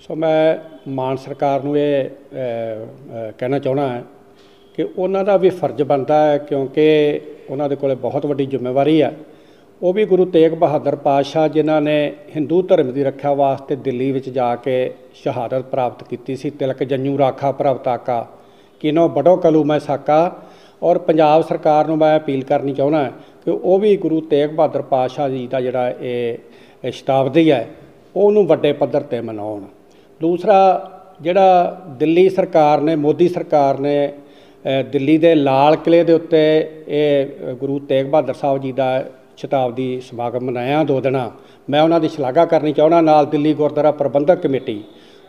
ਸੋ ਮੈਂ ਮਾਨ ਸਰਕਾਰ ਨੂੰ ਇਹ ਕਹਿਣਾ ਚਾਹਣਾ ਹੈ ਕਿ ਉਹਨਾਂ ਦਾ ਵੀ ਫਰਜ਼ ਬਣਦਾ ਹੈ ਕਿਉਂਕਿ ਉਹਨਾਂ ਦੇ ਕੋਲੇ ਬਹੁਤ ਵੱਡੀ ਜ਼ਿੰਮੇਵਾਰੀ ਹੈ ਉਹ ਵੀ ਗੁਰੂ ਤੇਗ ਬਹਾਦਰ ਪਾਤਸ਼ਾਹ ਜਿਨ੍ਹਾਂ ਨੇ ਹਿੰਦੂ ਧਰਮ ਦੀ ਰੱਖਿਆ ਵਾਸਤੇ ਦਿੱਲੀ ਵਿੱਚ ਜਾ ਕੇ ਸ਼ਹਾਦਤ ਪ੍ਰਾਪਤ ਕੀਤੀ ਸੀ, ਤਿਲਕ ਜੰਨੂ ਰਾਖਾ ਪ੍ਰਭਤਾਕਾ ਕਿਨੋ ਬੜੋ ਕਲੂ ਮੈਂ ਸਾਕਾ। ਔਰ ਪੰਜਾਬ ਸਰਕਾਰ ਨੂੰ ਮੈਂ ਅਪੀਲ ਕਰਨੀ ਚਾਹੁੰਦਾ ਕਿ ਉਹ ਵੀ ਗੁਰੂ ਤੇਗ ਬਹਾਦਰ ਪਾਤਸ਼ਾਹ ਜੀ ਦਾ ਜਿਹੜਾ ਇਹ ਸ਼ਤਾਬਦੀ ਹੈ, ਉਹਨੂੰ ਵੱਡੇ ਪੱਧਰ ਤੇ ਮਨਾਉਣ। ਦੂਸਰਾ ਜਿਹੜਾ ਦਿੱਲੀ ਸਰਕਾਰ ਨੇ, ਮੋਦੀ ਸਰਕਾਰ ਨੇ ਦਿੱਲੀ ਦੇ ਲਾਲ ਕਿਲੇ ਦੇ ਉੱਤੇ ਇਹ ਗੁਰੂ ਤੇਗ ਬਹਾਦਰ ਸਾਹਿਬ ਜੀ ਦਾ ਸ਼ਤਾਬਦੀ ਸਮਾਗਮ ਮਨਾਇਆ ਦੋ ਦਿਨਾਂ। ਮੈਂ ਉਹਨਾਂ ਦੀ ਸ਼ਲਾਘਾ ਕਰਨੀ ਚਾਹੁੰਦਾ, ਨਾਲ ਦਿੱਲੀ ਗੁਰਦੁਆਰਾ ਪ੍ਰਬੰਧਕ ਕਮੇਟੀ।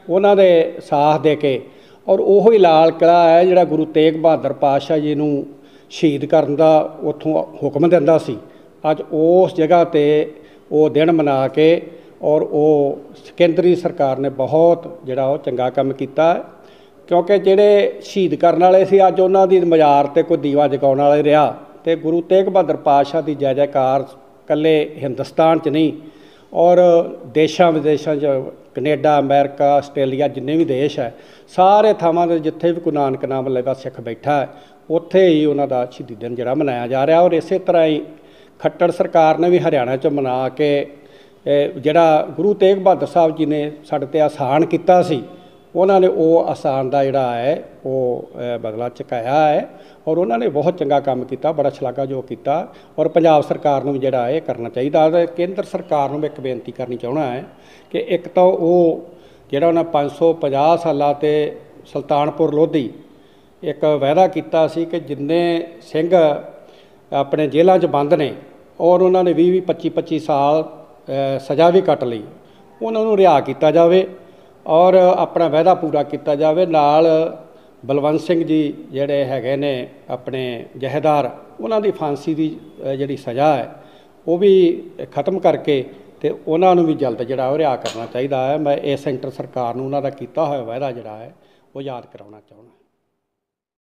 ਉਹਨਾਂ ਦੇ ਸਾਥ ਦੇ ਕੇ। ਔਰ ਉਹੋ ਹੀ ਲਾਲ ਕਿਲਾ ਹੈ ਜਿਹੜਾ ਗੁਰੂ ਤੇਗ ਬਹਾਦਰ ਪਾਤਸ਼ਾਹ ਜੀ ਨੂੰ ਸ਼ਹੀਦ ਕਰਨ ਦਾ ਉੱਥੋਂ ਹੁਕਮ ਦਿੰਦਾ ਸੀ। ਅੱਜ ਉਸ ਜਗ੍ਹਾ ਤੇ ਉਹ ਦਿਨ ਮਨਾ ਕੇ ਔਰ ਉਹ ਕੇਂਦਰੀ ਸਰਕਾਰ ਨੇ ਬਹੁਤ ਜਿਹੜਾ ਉਹ ਚੰਗਾ ਕੰਮ ਕੀਤਾ ਕਿਉਂਕਿ ਜਿਹੜੇ ਸ਼ਹੀਦ ਕਰਨ ਵਾਲੇ ਸੀ, ਅੱਜ ਉਹਨਾਂ ਦੀ ਮਜ਼ਾਰ ਤੇ ਕੋਈ ਦੀਵਾ ਜਗਾਉਣ ਵਾਲੇ ਰਿਹਾ ਤੇ ਗੁਰੂ ਤੇਗ ਬਹਾਦਰ ਪਾਤਸ਼ਾਹ ਦੀ ਜੈ ਜੈਕਾਰ ਕੱਲੇ ਹਿੰਦੁਸਤਾਨ 'ਚ ਨਹੀਂ, ਔਰ ਦੇਸ਼ਾਂ ਵਿਦੇਸ਼ਾਂ 'ਚ ਕੈਨੇਡਾ, ਅਮਰੀਕਾ, ਆਸਟ੍ਰੇਲੀਆ ਜਿੰਨੇ ਵੀ ਦੇਸ਼ ਹੈ, ਸਾਰੇ ਥਾਵਾਂ ਤੇ ਜਿੱਥੇ ਵੀ ਗੁਰੂ ਨਾਨਕ ਨਾਮ ਲੈਦਾ ਸਿੱਖ ਬੈਠਾ ਉੱਥੇ ਹੀ ਉਹਨਾਂ ਦਾ ਸ਼ਹੀਦੀ ਦਿਨ ਜਿਹੜਾ ਮਨਾਇਆ ਜਾ ਰਿਹਾ, ਔਰ ਇਸੇ ਤਰ੍ਹਾਂ ਹੀ ਖੱਟੜ ਸਰਕਾਰ ਨੇ ਵੀ ਹਰਿਆਣਾ 'ਚ ਮਨਾ ਕੇ ਜਿਹੜਾ ਗੁਰੂ ਤੇਗ ਬਹਾਦਰ ਸਾਹਿਬ ਜੀ ਨੇ ਸਾਡੇ ਤੇ ਆਸਾਨ ਕੀਤਾ ਸੀ, ਉਹਨਾਂ ਨੇ ਉਹ ਆਸਾਨ ਦਾ ਜਿਹੜਾ ਹੈ, ਉਹ ਬਦਲਾ ਚੁਕਾਇਆ ਹੈ ਔਰ ਉਹਨਾਂ ਨੇ ਬਹੁਤ ਚੰਗਾ ਕੰਮ ਕੀਤਾ, ਬੜਾ ਸ਼ਲਾਘਾਯੋਗ ਕੀਤਾ ਔਰ ਪੰਜਾਬ ਸਰਕਾਰ ਨੂੰ ਵੀ ਜਿਹੜਾ ਹੈ ਇਹ ਕਰਨਾ ਚਾਹੀਦਾ ਤੇ ਕੇਂਦਰ ਸਰਕਾਰ ਨੂੰ ਵੀ ਇੱਕ ਬੇਨਤੀ ਕਰਨੀ ਚਾਹਣਾ ਹੈ ਕਿ ਇੱਕ ਤਾਂ ਉਹ ਜਿਹੜਾ ਉਹਨਾਂ 550 ਸਾਲਾਂ ਤੇ ਸੁਲਤਾਨਪੁਰ ਲੋਧੀ ਇੱਕ ਵਾਅਦਾ ਕੀਤਾ ਸੀ ਕਿ ਜਿੰਨੇ ਸਿੰਘ ਆਪਣੇ ਜੇਲ੍ਹਾਂ 'ਚ ਬੰਦ ਨੇ ਔਰ ਉਹਨਾਂ ਨੇ 20 20 25 25 ਸਾਲ ਸਜ਼ਾ ਵੀ ਕੱਟ ਲਈ। ਉਹਨਾਂ ਨੂੰ ਰਿਹਾ ਕੀਤਾ ਜਾਵੇ ਔਰ ਆਪਣਾ ਵਾਅਦਾ ਪੂਰਾ ਕੀਤਾ ਜਾਵੇ। ਨਾਲ ਬਲਵੰਤ ਸਿੰਘ ਜੀ ਜਿਹੜੇ ਹੈਗੇ ਨੇ ਆਪਣੇ ਜਹੇਦਾਰ, ਉਹਨਾਂ ਦੀ ਫਾਂਸੀ ਦੀ ਜਿਹੜੀ ਸਜ਼ਾ ਹੈ, ਉਹ ਵੀ ਖਤਮ ਕਰਕੇ ਤੇ ਉਹਨਾਂ ਨੂੰ ਵੀ ਜਲਦ ਜਿਹੜਾ ਉਹ ਰਿਹਾ ਕਰਨਾ ਚਾਹੀਦਾ ਹੈ। ਮੈਂ ਇਹ ਸੈਂਟਰ ਸਰਕਾਰ ਨੂੰ ਉਹਨਾਂ ਦਾ ਕੀਤਾ ਹੋਇਆ ਵਾਅਦਾ ਜਿਹੜਾ ਹੈ, ਉਹ ਯਾਦ ਕਰਾਉਣਾ ਚਾਹੁੰਦਾ।